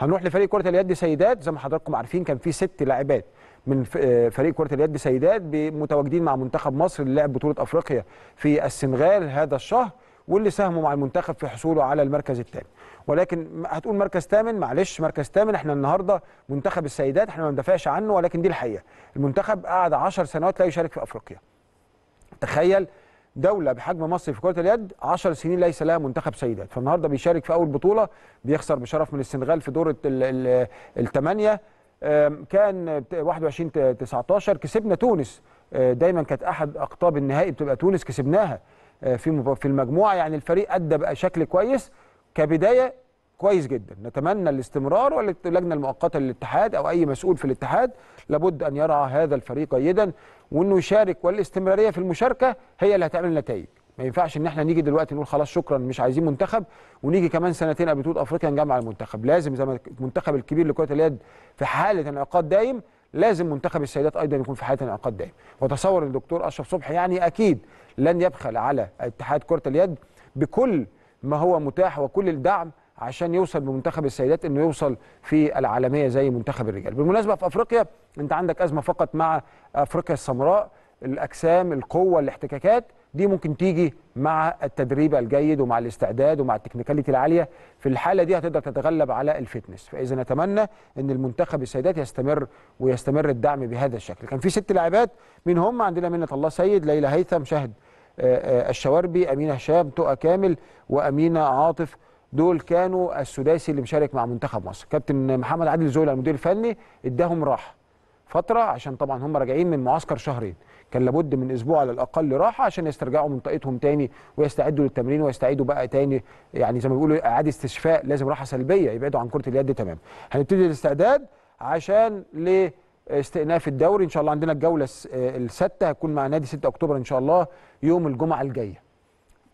هنروح لفريق كرة اليد سيدات. زي ما حضراتكم عارفين كان في ست لاعبات من آه، فريق كرة اليد سيدات متواجدين مع منتخب مصر اللي لعب بطولة أفريقيا في السنغال هذا الشهر واللي ساهموا مع المنتخب في حصوله على المركز الثاني ولكن هتقول مركز ثامن؟ معلش مركز ثامن. إحنا النهارده منتخب السيدات إحنا ما بندافعش عنه ولكن دي الحقيقة. المنتخب قعد 10 سنوات لا يشارك في أفريقيا. تخيل دولة بحجم مصر في كرة اليد 10 سنين ليس لها منتخب سيدات فالنهاردة بيشارك في أول بطولة بيخسر بشرف من السنغال في دور الثمانية كان 21 ت- 19 كسبنا تونس. آه، دايما كانت أحد أقطاب النهائي بتبقى تونس كسبناها. آه، في في المجموعة. يعني الفريق أدى بشكل كويس. كبداية كويس جدا. نتمنى الاستمرار واللجنه المؤقتة للاتحاد أو أي مسؤول في الاتحاد. لابد أن يرعى هذا الفريق جيدا وأنه يشارك. والاستمرارية في المشاركة هي اللي هتعمل نتائج ما ينفعش إن إحنا نيجي دلوقتي نقول خلاص شكرا مش عايزين منتخب ونيجي كمان سنتين قبل بطوله أفريقيا نجمع المنتخب. لازم زي ما المنتخب الكبير لكرة اليد في حالة انعقاد دايم لازم منتخب السيدات أيضا يكون في حالة انعقاد دايم. وتصور الدكتور أشرف صبحي يعني أكيد لن يبخل على اتحاد كرة اليد بكل ما هو متاح وكل الدعم عشان يوصل بمنتخب السيدات إنه يوصل في العالمية زي منتخب الرجال. بالمناسبة في أفريقيا أنت عندك أزمة فقط مع أفريقيا السمراء الأجسام القوة الاحتكاكات. دي ممكن تيجي مع التدريب الجيد ومع الاستعداد ومع ال technicality العالية. في الحالة دي هتقدر تتغلب على ال fitness. فإذا نتمنى إن المنتخب السيدات يستمر ويستمر الدعم بهذا الشكل. كان في ست لاعبات من هم؟ عندنا منة الله سيد ليلى هيثم شهد آه، آه، الشواربي أمينة هشام تقى كامل وأمينة عاطف دول كانوا السداسي اللي مشارك مع منتخب مصر. كابتن محمد عادل زويل المدير الفني اداهم راحة. فترة عشان طبعا هم راجعين من معسكر شهرين. كان لابد من أسبوع على الأقل راحة عشان يسترجعوا من طاقتهم تاني ويستعدوا للتمرين ويستعيدوا بقى تاني. يعني زي ما بيقولوا إعادة استشفاء لازم راحة سلبية يبعدوا عن كرة اليد تماما هنبتدي الاستعداد عشان لاستئناف الدوري. إن شاء الله عندنا الجولة الس- السادسه هتكون مع نادي 6 أكتوبر إن شاء الله يوم الجمعة الجاية.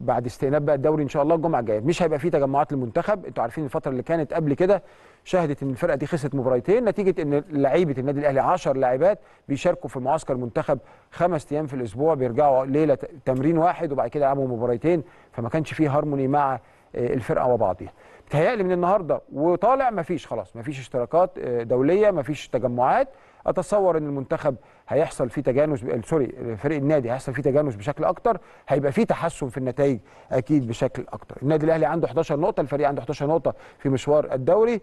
بعد استئناف بقى الدوري إن شاء الله الجمعة الجاية. مش هيبقى فيه تجمعات للمنتخب. أنتوا عارفين الفترة اللي كانت قبل كده شهدت إن الفرقة دي خسرت مباراتين نتيجة إن لعيبة النادي الأهلي 10 لاعبات بيشاركوا في معسكر المنتخب خمس أيام في الأسبوع بيرجعوا ليلة تمرين واحد وبعد كده يلعبوا مباراتين فما كانش فيه هارموني مع آه، الفرقه وبعضها بتهيألي من النهارده وطالع مفيش خلاص مفيش اشتراكات آه، دولية مفيش تجمعات. أتصور إن المنتخب هيحصل فيه تجانس ب- sorry فريق النادي هيحصل فيه تجانس بشكل أكتر هيبقى فيه تحسن في النتائج أكيد بشكل أكتر. النادي الأهلي عنده 11 نقطة الفريق عنده 11 نقطة في مشوار الدوري.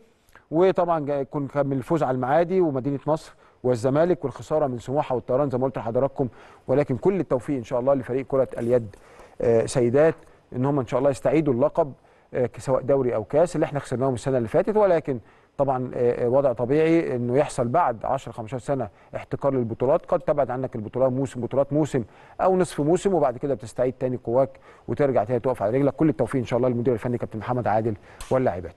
وطبعا يكون من الفوز على المعادي ومدينة نصر والزمالك والخسارة من سموحة والطيران زي ما قلت لحضراتكم. ولكن كل التوفيق إن شاء الله لفريق كرة اليد آه، سيدات. إن هم إن شاء الله يستعيدوا اللقب آه، سواء دوري أو كاس اللي إحنا خسرناهم السنة اللي فاتت. ولكن طبعا آه، آه، وضع طبيعي إنه يحصل بعد 10 15 سنة احتكار للبطولات. قد تبعد عنك البطولات موسم بطولات موسم أو نصف موسم وبعد كده بتستعيد تاني قواك وترجع تاني تقف على رجلك. كل التوفيق إن شاء الله للمدير الفني كابتن محمد عادل واللاعبات